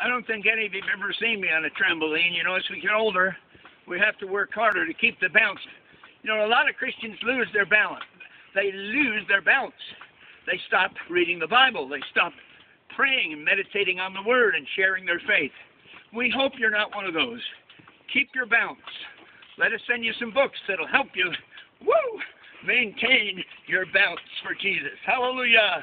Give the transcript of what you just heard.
I don't think any of you have ever seen me on a trampoline. You know, as we get older, we have to work harder to keep the bounce. You know, a lot of Christians lose their balance. They lose their balance. They stop reading the Bible. They stop praying and meditating on the Word and sharing their faith. We hope you're not one of those. Keep your balance. Let us send you some books that'll help you, woo, maintain your balance for Jesus. Hallelujah.